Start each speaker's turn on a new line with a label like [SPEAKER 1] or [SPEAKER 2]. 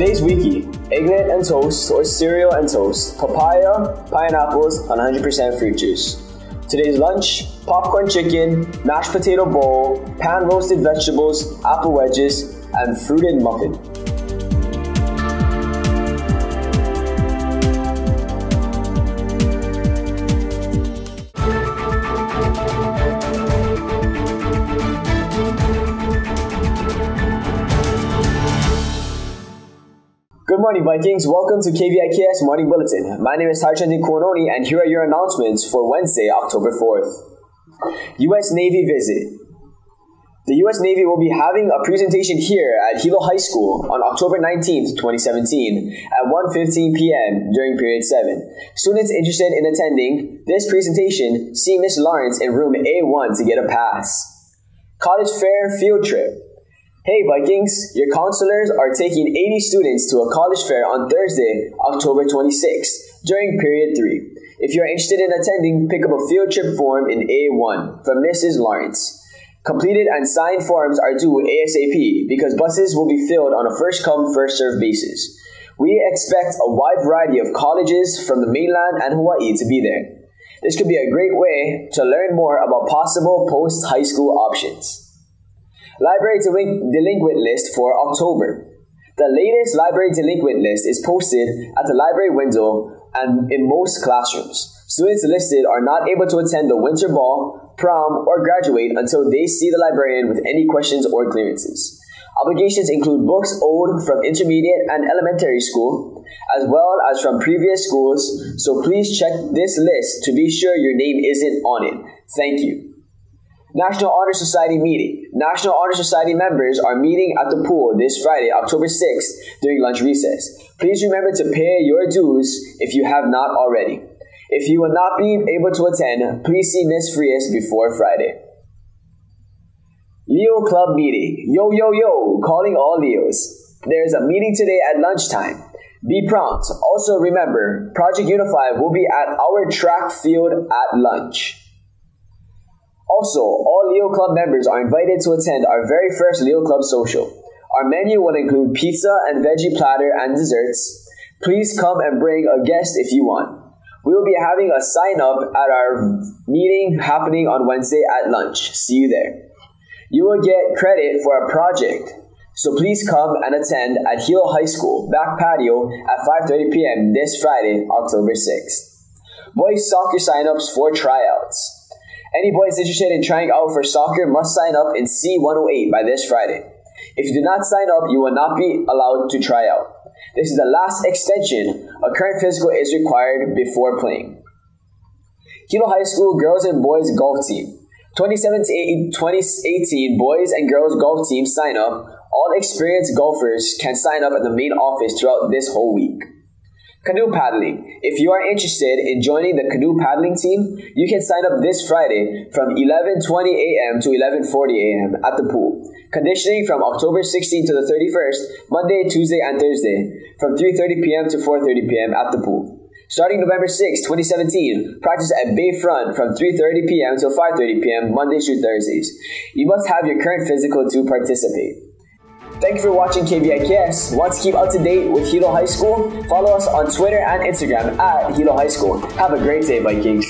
[SPEAKER 1] Today's wiki egglet and toast or cereal and toast, papaya, pineapples, and 100% fruit juice. Today's lunch popcorn chicken, mashed potato bowl, pan roasted vegetables, apple wedges, and fruited muffin. Good morning, Vikings. Welcome to KVIKS Morning Bulletin. My name is Harchandin Kononi, and here are your announcements for Wednesday, October 4th. U.S. Navy visit. The U.S. Navy will be having a presentation here at Hilo High School on October 19th, 2017 at 1.15 p.m. during period 7. Students interested in attending this presentation, see Ms. Lawrence in room A1 to get a pass. College Fair Field Trip. Hey Vikings, your counselors are taking 80 students to a college fair on Thursday, October 26th, during period 3. If you're interested in attending, pick up a field trip form in A1 from Mrs. Lawrence. Completed and signed forms are due ASAP because buses will be filled on a first come, first served basis. We expect a wide variety of colleges from the mainland and Hawaii to be there. This could be a great way to learn more about possible post high school options. Library delinquent list for October. The latest library delinquent list is posted at the library window and in most classrooms. Students listed are not able to attend the winter ball, prom, or graduate until they see the librarian with any questions or clearances. Obligations include books owed from intermediate and elementary school, as well as from previous schools, so please check this list to be sure your name isn't on it. Thank you. National Honor Society meeting. National Honor Society members are meeting at the pool this Friday, October 6th, during lunch recess. Please remember to pay your dues if you have not already. If you will not be able to attend, please see Ms. Frias before Friday. Leo Club meeting. Yo, yo, yo, calling all Leos. There's a meeting today at lunchtime. Be prompt. Also remember, Project Unify will be at our track field at lunch. Also, all Leo Club members are invited to attend our very first Leo Club social. Our menu will include pizza and veggie platter and desserts. Please come and bring a guest if you want. We will be having a sign up at our meeting happening on Wednesday at lunch. See you there. You will get credit for a project. So please come and attend at Hilo High School back patio at 5:30 p.m. this Friday, October 6th. Boys soccer sign-ups for tryouts. Any boys interested in trying out for soccer must sign up in C108 by this Friday. If you do not sign up, you will not be allowed to try out. This is the last extension. A current physical is required before playing. Hilo High School Girls and Boys Golf Team. 2017-2018 boys and girls golf team sign up. All experienced golfers can sign up at the main office throughout this whole week. Canoe paddling. If you are interested in joining the canoe paddling team, you can sign up this Friday from 11:20 a.m. to 11:40 a.m. at the pool. Conditioning from October 16th to the 31st, Monday, Tuesday, and Thursday, from 3:30 p.m. to 4:30 p.m. at the pool. Starting November 6, 2017, practice at Bayfront from 3:30 p.m. to 5:30 p.m. Mondays through Thursdays. You must have your current physical to participate. Thank you for watching KVIKS. Want to keep up to date with Hilo High School? Follow us on Twitter and Instagram at Hilo High School. Have a great day, Vikings.